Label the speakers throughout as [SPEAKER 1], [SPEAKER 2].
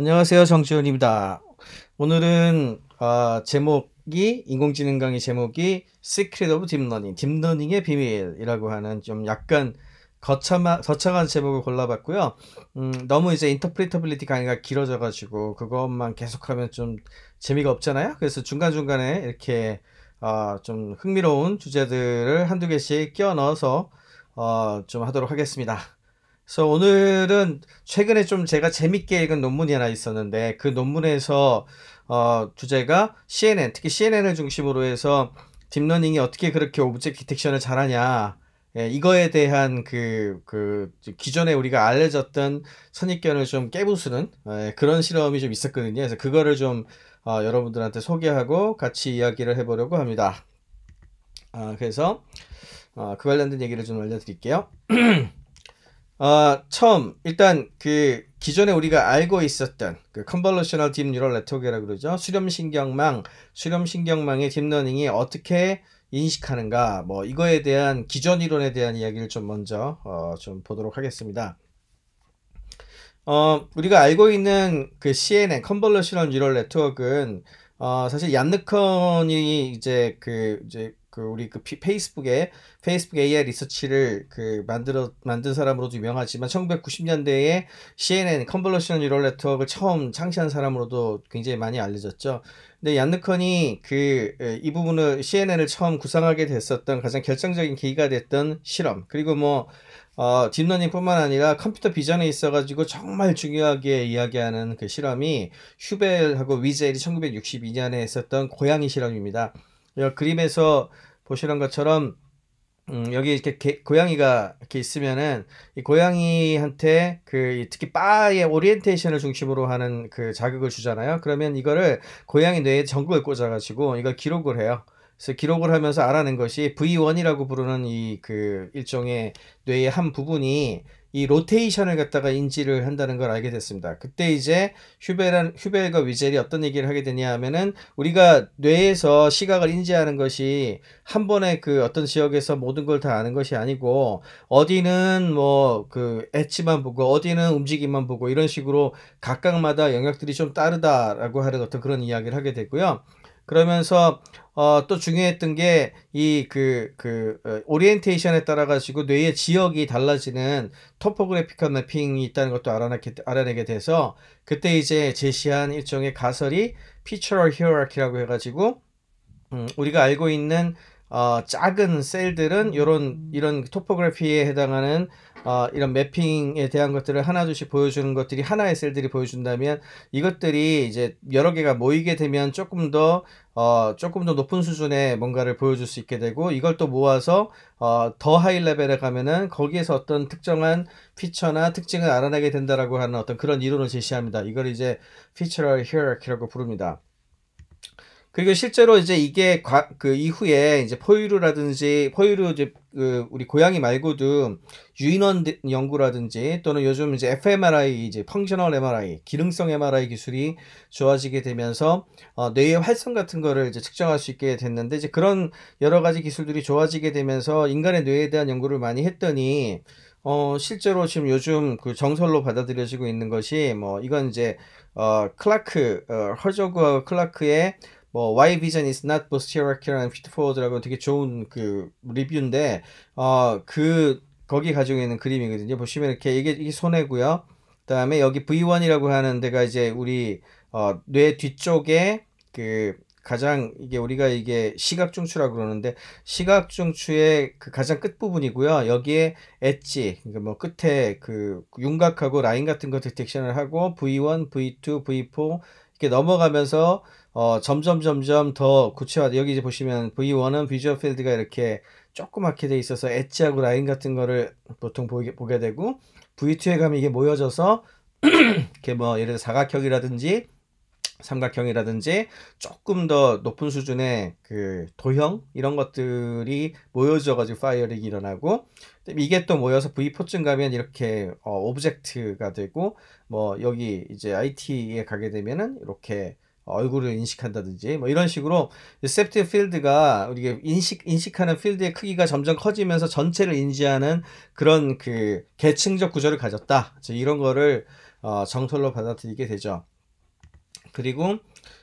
[SPEAKER 1] 안녕하세요. 정지훈입니다. 오늘은 어, 제목이 인공지능 강의 제목이 Secret of Deep Learning, 딥러닝의 비밀이라고 하는 좀 약간 거창한, 거창한 제목을 골라봤고요. 음, 너무 이제 interpretability 강의가 길어져가지고 그것만 계속하면 좀 재미가 없잖아요. 그래서 중간중간에 이렇게 어, 좀 흥미로운 주제들을 한두 개씩 끼워 넣어서 어, 좀 하도록 하겠습니다. 그래서 오늘은 최근에 좀 제가 재밌게 읽은 논문이 하나 있었는데 그 논문에서 어, 주제가 CNN, 특히 CNN을 중심으로 해서 딥러닝이 어떻게 그렇게 object detection을 잘하냐 예, 이거에 대한 그, 그, 기존에 우리가 알려졌던 선입견을 좀 깨부수는 예, 그런 실험이 좀 있었거든요. 그래서 그거를 좀 어, 여러분들한테 소개하고 같이 이야기를 해보려고 합니다. 아, 그래서 어, 그 관련된 얘기를 좀 알려드릴게요. 어, 처음 일단 그 기존에 우리가 알고 있었던 그 convolutional deep neural network라고 그러죠. 수렴 신경망, 수렴 신경망의 딥러닝이 어떻게 인식하는가 뭐 이거에 대한 기존 이론에 대한 이야기를 좀 먼저 어, 좀 보도록 하겠습니다. 어, 우리가 알고 있는 그 CNN convolutional neural network는 어, 사실 얀 르쿤이 이제 그 이제 그 우리 그 페이스북에 페이스북 AI Research를 그 만들어 만든 사람으로도 유명하지만 1990년대에 CNN convolution neural network를 처음 창시한 사람으로도 굉장히 많이 알려졌죠. 근데 얀 르쿤이 그 이 부분을 CNN을 처음 구상하게 됐었던 가장 결정적인 계기가 됐던 실험 그리고 뭐 어, 딥러닝뿐만 아니라 computer vision에 있어가지고 정말 중요하게 이야기하는 그 실험이 휴벨하고 위젤이 1962년에 했었던 고양이 실험입니다. 그림에서 보시는 것처럼 음, 여기 이렇게 개, 고양이가 이렇게 있으면은 이 고양이한테 그 특히 바의 오리엔테이션을 중심으로 하는 그 자극을 주잖아요. 그러면 이거를 고양이 뇌에 전극을 꽂아가지고 이걸 기록을 해요. 그래서 기록을 하면서 알아낸 것이 V1이라고 부르는 이 그 일종의 뇌의 한 부분이 이 로테이션을 갖다가 인지를 한다는 걸 알게 됐습니다. 그때 이제 휴벨, 휴벨과 위젤이 어떤 얘기를 하게 되냐 하면은 우리가 뇌에서 시각을 인지하는 것이 한 번에 그 어떤 지역에서 모든 걸 다 아는 것이 아니고 어디는 뭐 그 엣지만 보고 어디는 움직임만 보고 이런 식으로 각각마다 영역들이 좀 다르다라고 하는 어떤 그런 이야기를 하게 됐고요. 그러면서 어, 또 중요했던 게 이 그그 어, 오리엔테이션에 따라 가지고 뇌의 지역이 달라지는 토포그래피컬 매핑이 있다는 것도 알아내게, 알아내게 돼서 그때 이제 제시한 일종의 가설이 피처럴 히어라키라고 해가지고 음, 우리가 알고 있는 어, 작은 셀들은 이런 이런 토포그래피에 해당하는 어, 이런 매핑에 대한 것들을 하나둘씩 보여주는 것들이 하나의 셀들이 보여준다면 이것들이 이제 여러 개가 모이게 되면 조금 더 어, 조금 더 높은 수준의 뭔가를 보여줄 수 있게 되고 이걸 또 모아서 어, 더 high level에 가면은 거기에서 어떤 특정한 피처나 특징을 알아내게 된다라고 하는 어떤 그런 이론을 제시합니다. 이걸 이제 feature hierarchy라고 부릅니다. 그리고 실제로 이제 이게 과, 그 이후에 이제 포유류라든지 포유류 이제 그 우리 고양이 말고도 유인원 연구라든지 또는 요즘 이제 fMRI 이제 functional MRI 기능성 MRI 기술이 좋아지게 되면서 어, 뇌의 활성 같은 거를 이제 측정할 수 있게 됐는데 이제 그런 여러 가지 기술들이 좋아지게 되면서 인간의 뇌에 대한 연구를 많이 했더니 어, 실제로 지금 요즘 그 정설로 받아들여지고 있는 것이 뭐 이건 이제 어, 클라크 어, 허저그 클라크의 뭐 Why Vision is not fit forward라고 되게 좋은 그 리뷰인데 어 그 거기 가지고 있는 그림이거든요. 보시면 이렇게 이게 이게 손해고요. 그다음에 여기 V1이라고 하는 데가 이제 우리 어, 뇌 뒤쪽에 그 가장 이게 우리가 이게 시각 중추라고 그러는데 시각 중추의 그 가장 끝 부분이고요. 여기에 엣지 그러니까 뭐 끝에 그 윤곽하고 라인 같은 거 detection을 하고 V1, V2, V4 이렇게 넘어가면서 어, 점점 점점 더 구체화돼 여기 이제 보시면 V1은 visual field가 이렇게 조그맣게 돼 있어서 edge하고 라인 같은 거를 보통 보게, 보게 되고 V2에 가면 이게 모여져서 이렇게 뭐 예를 들어 사각형이라든지 삼각형이라든지 조금 더 높은 수준의 그 도형 이런 것들이 모여져 가지고 firing이 일어나고 이게 또 모여서 V4쯤 가면 이렇게 어, object가 되고 뭐 여기 이제 IT에 가게 되면은 이렇게 얼굴을 인식한다든지 뭐 이런 식으로 receptive field가 우리가 인식 인식하는 field의 크기가 점점 커지면서 전체를 인지하는 그런 그 계층적 구조를 가졌다. 이런 거를 어, 정설로 받아들이게 되죠. 그리고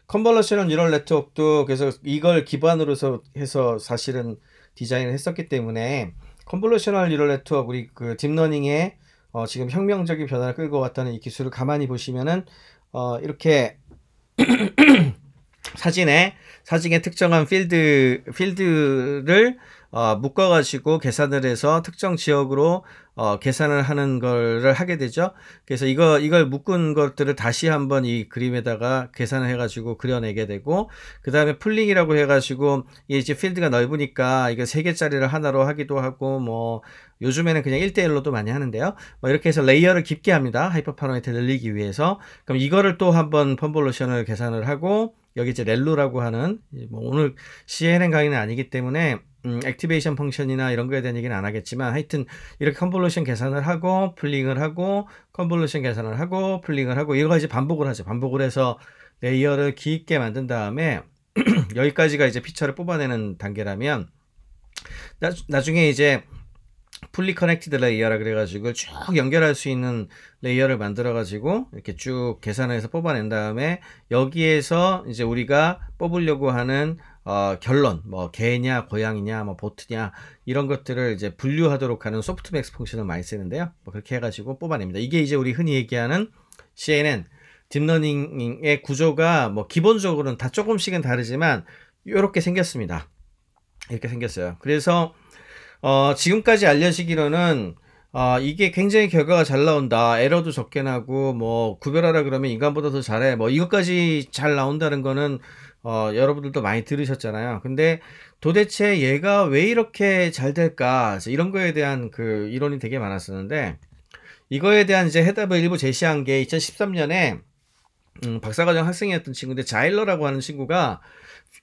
[SPEAKER 1] convolutional neural network도 그래서 이걸 기반으로 해서 사실은 디자인을 했었기 때문에 convolutional neural network 우리 그 딥러닝에 어, 지금 혁명적인 변화를 끌고 왔다는 이 기술을 가만히 보시면은 어, 이렇게 사진에 사진의 특정한 field field를 어, 묶어가지고 계산을 해서 특정 지역으로 어, 계산을 하는 거를 하게 되죠. 그래서 이거 이걸 묶은 것들을 다시 한번 이 그림에다가 계산을 해가지고 그려내게 되고 그 다음에 pooling이라고 해가지고 이제 field가 넓으니까 이거 세 개짜리를 하나로 하기도 하고 뭐 요즘에는 그냥 1대1로도 많이 하는데요. 뭐 이렇게 해서 layer를 깊게 합니다. 하이퍼 파노이트 늘리기 위해서. 그럼 이거를 또 한번 convolution을 계산을 하고 여기 이제 ReLU라고 하는 뭐 오늘 CNN 강의는 아니기 때문에 음, activation function이나 이런 거에 대한 얘기는 안 하겠지만 하여튼 이렇게 convolution 계산을 하고 pooling을 하고 convolution 계산을 하고 pooling을 하고 이거 이제 반복을 하죠. 반복을 해서 layer를 깊게 만든 다음에 여기까지가 이제 feature를 뽑아내는 단계라면 나, 나중에 이제 fully connected layer라 그래가지고 쭉 연결할 수 있는 layer를 만들어 가지고 이렇게 쭉 계산해서 뽑아낸 다음에 여기에서 이제 우리가 뽑으려고 하는 어, 결론, 뭐 개냐, 고양이냐, 뭐 보트냐 이런 것들을 이제 분류하도록 하는 softmax function을 많이 쓰는데요. 뭐 그렇게 해가지고 뽑아냅니다. 이게 이제 우리 흔히 얘기하는 CNN 딥러닝의 구조가 뭐 기본적으로는 다 조금씩은 다르지만 이렇게 생겼습니다. 이렇게 생겼어요. 그래서 어, 지금까지 알려지기로는 아, 이게 굉장히 결과가 잘 나온다. error도 적게 나고, 뭐, 구별하라 그러면 인간보다 더 잘해. 뭐, 이것까지 잘 나온다는 거는, 어, 여러분들도 많이 들으셨잖아요. 근데 도대체 얘가 왜 이렇게 잘 될까? 이런 거에 대한 그 이론이 되게 많았었는데, 이거에 대한 이제 해답을 일부 제시한 게 2013년에, 음, 박사과정 학생이었던 친구인데, 자일러라고 하는 친구가,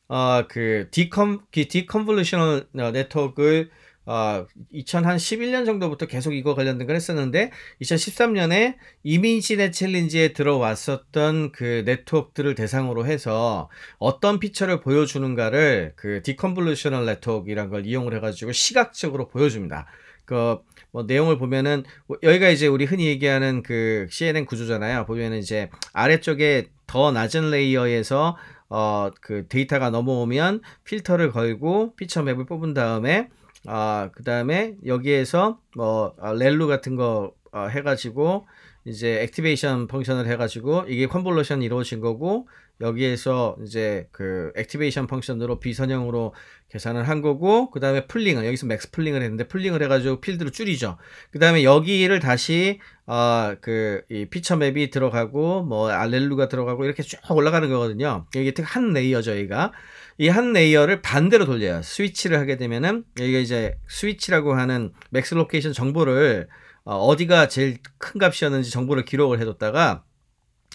[SPEAKER 1] 어, 그, decon, deconvolutional network를 어, 2011년 정도부터 계속 이거 관련된 걸 했었는데 2013년에 이민시네 챌린지에 들어왔었던 그 network들을 대상으로 해서 어떤 feature를 보여주는가를 그 deconvolutional network이란 걸 이용을 해가지고 시각적으로 보여줍니다. 그 뭐 내용을 보면은 여기가 이제 우리 흔히 얘기하는 그 CNN 구조잖아요. 보면은 이제 아래쪽에 더 낮은 layer에서 어 그 데이터가 넘어오면 필터를 걸고 feature map을 뽑은 다음에 아, 그 다음에 여기에서 뭐, 아, ReLU 같은 거 어, 해가지고 이제 activation function을 해가지고 이게 convolution이 이루어진 거고 여기에서 이제 그 activation function으로 비선형으로 계산을 한 거고 그 다음에 pooling을 여기서 max pooling을 했는데 pooling을 해가지고 필드를 줄이죠. 그 다음에 여기를 다시 어 그 이 feature map이 들어가고 뭐 ReLU가 들어가고 이렇게 쭉 올라가는 거거든요. 이게 한 layer죠 여기가. 이 한 layer를 반대로 돌려요. 스위치를 하게 되면은 여기가 이제 스위치라고 하는 max location 정보를 어, 어디가 제일 큰 값이었는지 정보를 기록을 해뒀다가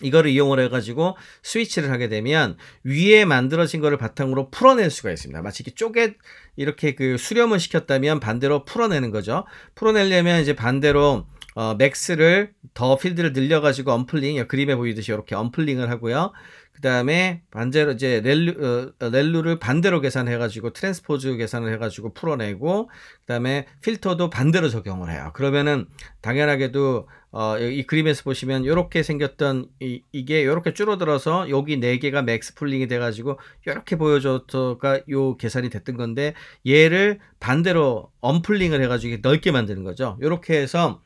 [SPEAKER 1] 이거를 이용을 해가지고 스위치를 하게 되면 위에 만들어진 거를 바탕으로 풀어낼 수가 있습니다. 마치 이렇게 쪼개 이렇게 그 수렴을 시켰다면 반대로 풀어내는 거죠. 풀어내려면 이제 반대로 어, max를 더 필드를 늘려가지고 unpooling 그림에 보이듯이 이렇게 unpooling을 하고요. 그 다음에 반대로 이제 ReLU, 어, ReLU를 반대로 계산해 가지고 transpose 계산을 해 가지고 풀어내고 그 다음에 필터도 반대로 적용을 해요. 그러면은 당연하게도 어, 이 그림에서 보시면 이렇게 생겼던 이, 이게 이렇게 줄어들어서 여기 네 개가 max pooling이 돼가지고 이렇게 보여줘서가 요 계산이 됐던 건데 얘를 반대로 unpooling을 해가지고 넓게 만드는 거죠. 이렇게 해서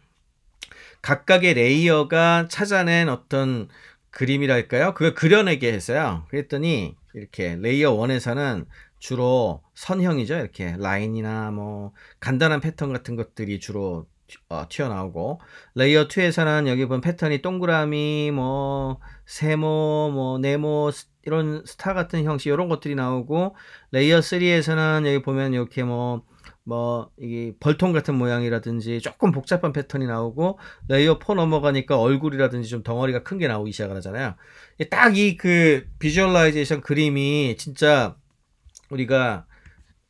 [SPEAKER 1] 각각의 layer가 찾아낸 어떤 그림이랄까요? 그걸 그려내게 했어요. 그랬더니 이렇게 layer 1에서는 주로 선형이죠. 이렇게 라인이나 뭐 간단한 패턴 같은 것들이 주로 어, 튀어나오고 layer 2에서는 여기 보면 패턴이 동그라미 뭐 세모 뭐 네모 이런 스타 같은 형식 이런 것들이 나오고 layer 3에서는 여기 보면 이렇게 뭐 뭐 이게 벌통 같은 모양이라든지 조금 복잡한 패턴이 나오고 layer 4 넘어가니까 얼굴이라든지 좀 덩어리가 큰 게 나오기 시작을 하잖아요. 딱 이 그 visualization 그림이 진짜 우리가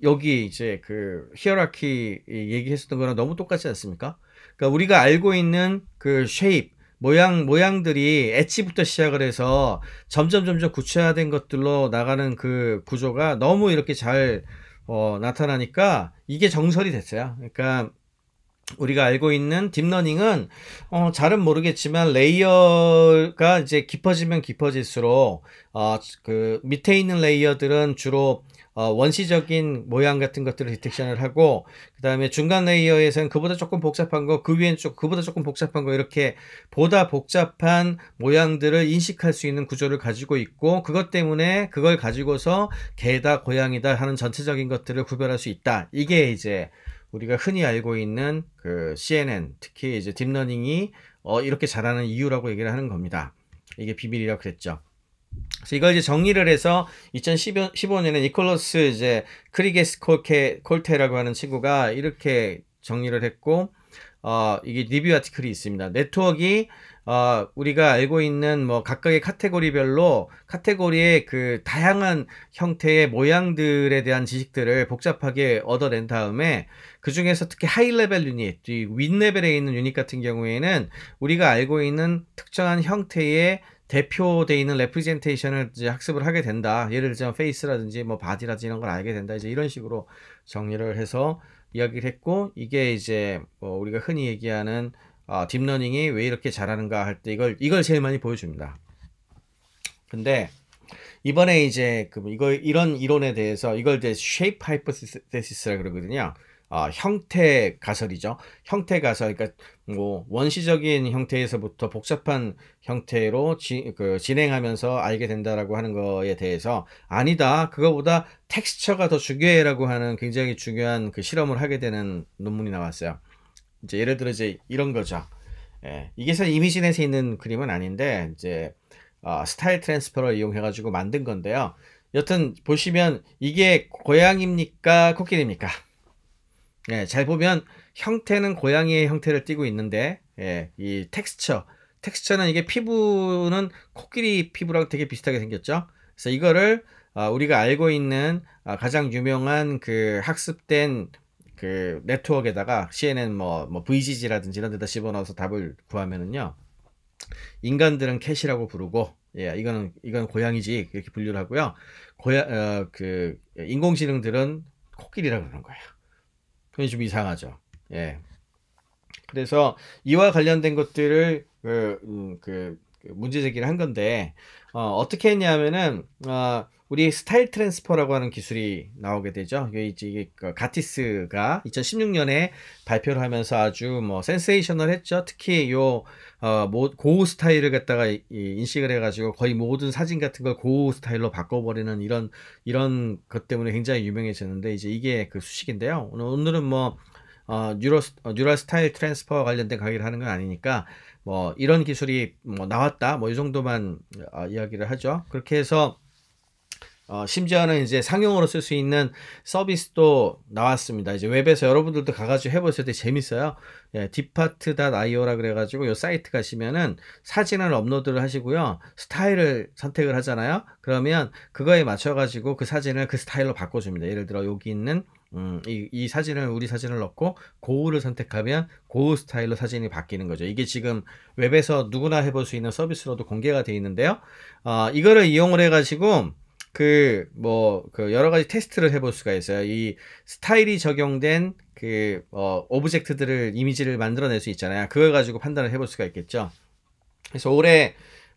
[SPEAKER 1] 여기 이제 그 hierarchy 얘기했었던 거랑 너무 똑같지 않습니까? 그러니까 우리가 알고 있는 그 shape 모양 모양들이 edge부터 시작을 해서 점점 점점 구체화된 것들로 나가는 그 구조가 너무 이렇게 잘 어, 나타나니까 이게 정설이 됐어요. 그러니까 우리가 알고 있는 딥러닝은 어, 잘은 모르겠지만 layer가 이제 깊어지면 깊어질수록 어, 그 밑에 있는 layer들은 주로 어, 원시적인 모양 같은 것들을 detection을 하고 그 다음에 중간 layer에서는 그보다 조금 복잡한 거, 그 위엔 쪽 그보다 조금 복잡한 거 이렇게 보다 복잡한 모양들을 인식할 수 있는 구조를 가지고 있고 그것 때문에 그걸 가지고서 개다 고양이다 하는 전체적인 것들을 구별할 수 있다. 이게 이제 우리가 흔히 알고 있는 그 CNN 특히 이제 딥러닝이 어 이렇게 잘하는 이유라고 얘기를 하는 겁니다. 이게 비밀이라고 그랬죠. 그래서 이걸 이제 정리를 해서 2015년에 니콜러스 이제 크리게스콜케, 콜테라고 하는 친구가 이렇게 정리를 했고 어 이게 review article이 있습니다. 네트워크가 어, 우리가 알고 있는 뭐 각각의 카테고리별로 카테고리의 그 다양한 형태의 모양들에 대한 지식들을 복잡하게 얻어낸 다음에 그 중에서 특히 high level unit, 윗 레벨에 있는 유닛 같은 경우에는 우리가 알고 있는 특정한 형태의 대표되어 있는 representation을 이제 학습을 하게 된다. 예를 들면 face라든지 뭐 body라든지 이런 걸 알게 된다. 이제 이런 식으로 정리를 해서 이야기를 했고 이게 이제 뭐 우리가 흔히 얘기하는 어, 딥러닝이 왜 이렇게 잘하는가 할 때 이걸 이걸 제일 많이 보여줍니다. 근데 이번에 이제 그 이거 이런 이론에 대해서 이걸 이제 shape hypothesis라 그러거든요. 어, 형태 가설이죠. 형태 가설, 그러니까 뭐 원시적인 형태에서부터 복잡한 형태로 지, 그 진행하면서 알게 된다라고 하는 거에 대해서 아니다. 그거보다 텍스처가 더 중요해라고 하는 굉장히 중요한 그 실험을 하게 되는 논문이 나왔어요. 이제 예를 들어 이제 이런 거죠. 예, 이게 사실 이미지넷에 있는 그림은 아닌데 이제 어, style transfer를 이용해 가지고 만든 건데요. 여튼 보시면 이게 고양입니까 코끼리입니까? 예, 잘 보면 형태는 고양이의 형태를 띠고 있는데 예, 이 텍스처 텍스처는 이게 피부는 코끼리 피부랑 되게 비슷하게 생겼죠. 그래서 이거를 어, 우리가 알고 있는 어, 가장 유명한 그 학습된 그 네트워크에다가 CNN 뭐, 뭐 VGG라든지 이런 데다 집어넣어서 답을 구하면은요. 인간들은 cat이라고 부르고 예, 이거는 이건 고양이지 이렇게 분류를 하고요. 고야 어, 그 인공지능들은 코끼리라고 그러는 거예요. 그게 좀 이상하죠. 예. 그래서 이와 관련된 것들을 그, 음, 그, 그 문제 제기를 한 건데 어, 어떻게 했냐면은 어, 우리 style transfer라고 하는 기술이 나오게 되죠. 이게 이제 그 Gatys가 2016년에 발표를 하면서 아주 뭐 sensational 했죠. 특히 요 어, 고흐 스타일을 갖다가 인식을 해가지고 거의 모든 사진 같은 걸 고흐 스타일로 바꿔버리는 이런 이런 것 때문에 굉장히 유명해졌는데 이제 이게 그 수식인데요. 오늘 오늘은 뭐 어, neuro 어, neural style transfer 관련된 강의를 하는 건 아니니까 뭐 이런 기술이 뭐 나왔다 뭐 이 정도만 어, 이야기를 하죠. 그렇게 해서 어, 심지어는 이제 상용으로 쓸 수 있는 서비스도 나왔습니다. 이제 웹에서 여러분들도 가가지고 해보실 때 재밌어요. 예, deepart.io라 그래가지고 요 사이트 가시면은 사진을 업로드를 하시고요. 스타일을 선택을 하잖아요. 그러면 그거에 맞춰가지고 그 사진을 그 스타일로 바꿔줍니다. 예를 들어 여기 있는 음, 이, 이 사진을 우리 사진을 넣고 고흐를 선택하면 고흐 스타일로 사진이 바뀌는 거죠. 이게 지금 웹에서 누구나 해볼 수 있는 서비스로도 공개가 되어 있는데요. 어, 이거를 이용을 해가지고 그, 뭐, 그, 여러 가지 테스트를 해볼 수가 있어요. 이 스타일이 적용된 그, 어, object들을, 이미지를 만들어낼 수 있잖아요. 그걸 가지고 판단을 해볼 수가 있겠죠. 그래서 올해,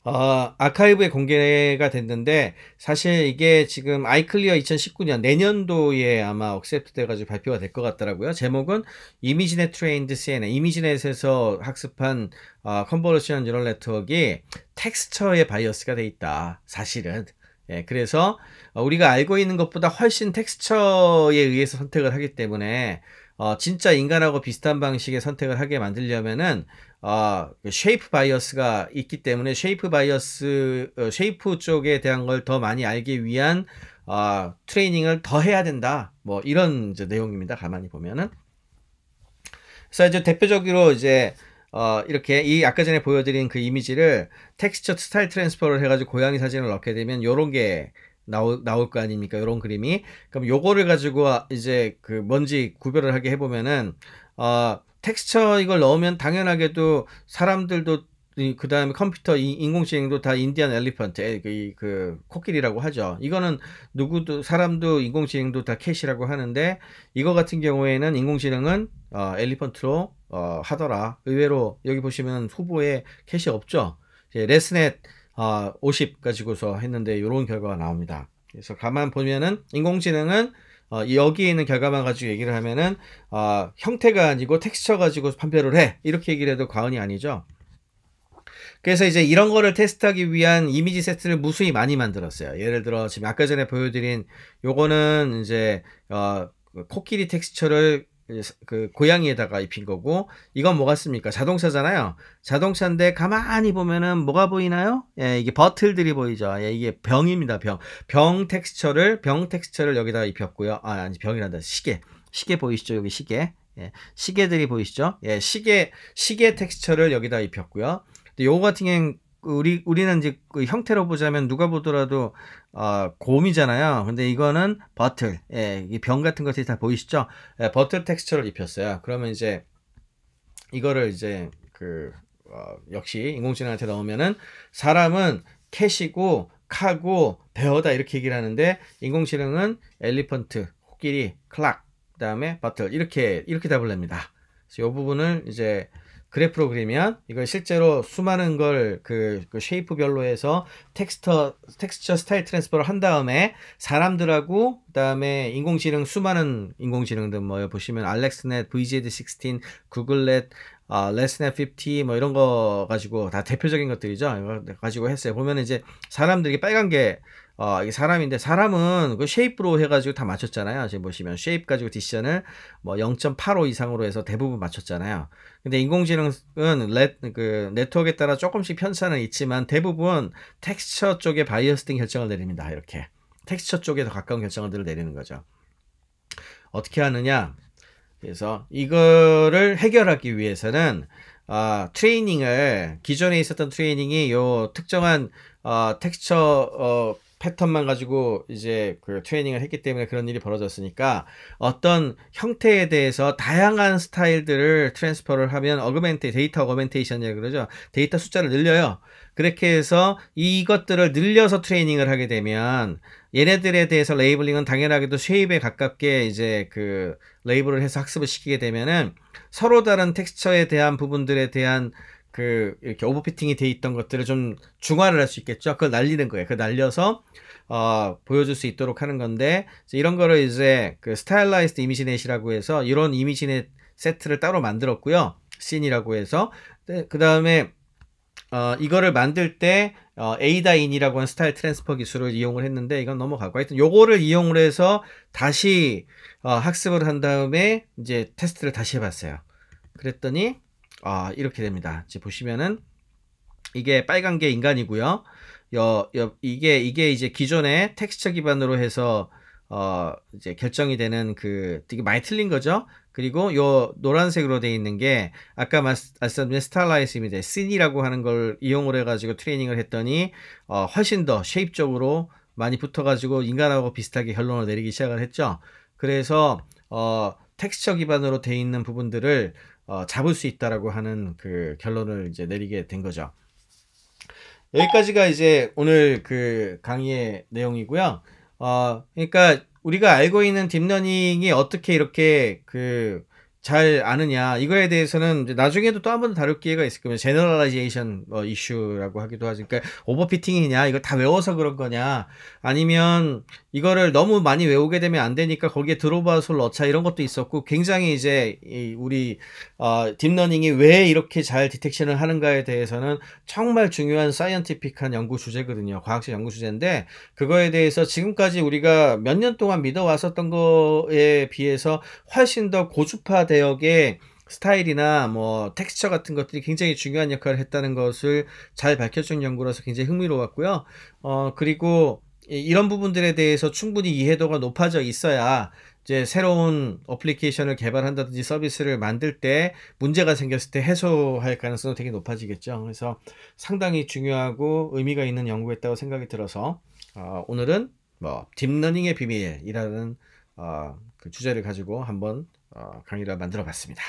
[SPEAKER 1] 어, 아카이브에 공개가 됐는데, 사실 이게 지금 ICLR 2019년, 내년도에 아마 accept 돼가지고 발표가 될 것 같더라고요. 제목은 ImageNet trained CNN, ImageNet에서 학습한 어, convolution neural network이 texture에 bias가 돼 있다. 사실은. 예, 그래서 어, 우리가 알고 있는 것보다 훨씬 텍스처에 의해서 선택을 하기 때문에 어, 진짜 인간하고 비슷한 방식의 선택을 하게 만들려면은 어, shape bias가 있기 때문에 shape bias, 어, shape 쪽에 대한 걸 더 많이 알기 위한 어, 트레이닝을 더 해야 된다. 뭐 이런 내용입니다. 가만히 보면은. 그래서 이제 대표적으로 이제 어, 이렇게 이 아까 전에 보여드린 그 이미지를 texture style transfer를 해가지고 고양이 사진을 넣게 되면 요런 게 나올, 나올 거 아닙니까? 요런 그림이. 그럼 요거를 가지고 이제 그 뭔지 구별을 하게 해보면은, 어, 텍스처 이걸 넣으면 당연하게도 사람들도 그 다음에 컴퓨터 인공지능도 다 Indian elephant 그, 그 코끼리라고 하죠. 이거는 누구도 사람도 인공지능도 다 cat이라고 하는데 이거 같은 경우에는 인공지능은 어, elephant로 어, 하더라. 의외로 여기 보시면 후보에 cat이 없죠. ResNet 어, 50 가지고서 했는데 이런 결과가 나옵니다. 그래서 가만 보면은 인공지능은 어, 여기에 있는 결과만 가지고 얘기를 하면은 어, 형태가 아니고 텍스처 가지고 판별을 해 이렇게 얘기를 해도 과언이 아니죠. 그래서 이제 이런 거를 테스트하기 위한 이미지 세트를 무수히 많이 만들었어요. 예를 들어 지금 아까 전에 보여드린 요거는 이제 어, 그 코끼리 texture를 그 고양이에다가 입힌 거고 이건 뭐 같습니까? 자동차잖아요. 자동차인데 가만히 보면은 뭐가 보이나요? 예, 이게 bottle들이 보이죠. 예, 이게 병입니다. 병. 병 texture를 병 texture를 여기다가 입혔고요. 아, 아니 병이란다. 시계. 시계 보이시죠? 여기 시계. 예, 시계들이 보이시죠? 예, 시계 시계 texture를 여기다 입혔고요. 근데 요거 같은 경우는 우리 우리는 이제 그 형태로 보자면 누가 보더라도 어, 곰이잖아요. 근데 이거는 bottle, 예, 이병 같은 것들이 다 보이시죠? 예, bottle texture를 입혔어요. 그러면 이제 이거를 이제 그 어, 역시 인공지능한테 넣으면은 사람은 캣이고 카고 베어다 이렇게 얘기를 하는데 인공지능은 elephant, 코끼리, clock, 그다음에 bottle 이렇게 이렇게 답을 냅니다. 그래서 이 부분을 이제 그래프로 그리면 이걸 실제로 수많은 걸그 그 shape별로 해서 texture texture style transfer를 한 다음에 사람들하고 그다음에 인공지능 수많은 인공지능들 뭐 보시면 AlexNet, VGG16, GoogLeNet, 아, ResNet 50, 뭐 이런 거 가지고 다 대표적인 것들이죠. 가지고 했어요. 보면 이제 사람들이 빨간 게 어, 이게 사람인데 사람은 그 shape로 해가지고 다 맞췄잖아요. 지금 보시면 shape 가지고 decision을 뭐 0.85 이상으로 해서 대부분 맞췄잖아요. 근데 인공지능은 레, 그 네트워크에 따라 조금씩 편차는 있지만 대부분 texture 쪽에 biased된 결정을 내립니다. 이렇게 텍스처 쪽에 더 가까운 결정을 내리는 거죠. 어떻게 하느냐? 그래서 이거를 해결하기 위해서는 어, 트레이닝을 기존에 있었던 트레이닝이 요 특정한 어, 텍스처 어, 패턴만 가지고 이제 그 트레이닝을 했기 때문에 그런 일이 벌어졌으니까 어떤 형태에 대해서 다양한 스타일들을 transfer를 하면 augmenta- data augmentation이라고 그러죠. 데이터 숫자를 늘려요. 그렇게 해서 이것들을 늘려서 트레이닝을 하게 되면 얘네들에 대해서 labeling은 당연하게도 shape에 가깝게 이제 그 label을 해서 학습을 시키게 되면은 서로 다른 텍스처에 대한 부분들에 대한 그 이렇게 overfitting이 돼 있던 것들을 좀 중화를 할 수 있겠죠. 그걸 날리는 거예요. 그 날려서 어, 보여줄 수 있도록 하는 건데 이런 거를 이제 그 Stylized ImageNet이라고 해서 이런 ImageNet 세트를 따로 만들었고요. SIN이라고 해서 네, 그 다음에 어, 이거를 만들 때 어, AdaIN이라고 하는 style transfer 기술을 이용을 했는데 이건 넘어가고 하여튼 요거를 이용을 해서 다시 어, 학습을 한 다음에 이제 테스트를 다시 해봤어요. 그랬더니 아, 이렇게 됩니다. 지금 보시면은 이게 빨간 게 인간이고요. 여, 여, 이게 이게 이제 기존의 텍스처 기반으로 해서 어 이제 결정이 되는 그 되게 많이 틀린 거죠. 그리고 요 노란색으로 돼 있는 게 아까 말씀드린 stylized입니다. SIN이라고 하는 걸 이용을 해가지고 트레이닝을 했더니 어 훨씬 더 shape 쪽으로 많이 붙어가지고 인간하고 비슷하게 결론을 내리기 시작을 했죠. 그래서 어 텍스처 기반으로 돼 있는 부분들을 어, 잡을 수 있다라고 하는 그 결론을 이제 내리게 된 거죠. 여기까지가 이제 오늘 그 강의의 내용이고요. 어, 그러니까 우리가 알고 있는 딥러닝이 어떻게 이렇게 그 잘 아느냐 이거에 대해서는 나중에도 또 한 번 다룰 기회가 있을 거면 generalization 어, 이슈라고 하기도 하죠. 그러니까 overfitting이냐 이거 다 외워서 그런 거냐 아니면 이거를 너무 많이 외우게 되면 안 되니까 거기에 dropout을 넣자 이런 것도 있었고 굉장히 이제 우리 어, 딥러닝이 왜 이렇게 잘 detection을 하는가에 대해서는 정말 중요한 scientific한 연구 주제거든요. 과학적 연구 주제인데 그거에 대해서 지금까지 우리가 몇 년 동안 믿어왔었던 거에 비해서 훨씬 더 고주파된 대역의 스타일이나 뭐 텍스처 같은 것들이 굉장히 중요한 역할을 했다는 것을 잘 밝혀준 연구라서 굉장히 흥미로웠고요. 어 그리고 이런 부분들에 대해서 충분히 이해도가 높아져 있어야 이제 새로운 어플리케이션을 개발한다든지 서비스를 만들 때 문제가 생겼을 때 해소할 가능성이 되게 높아지겠죠. 그래서 상당히 중요하고 의미가 있는 연구였다고 생각이 들어서 어, 오늘은 뭐 딥러닝의 비밀이라는 어, 그 주제를 가지고 한번 어, 강의를 만들어 봤습니다.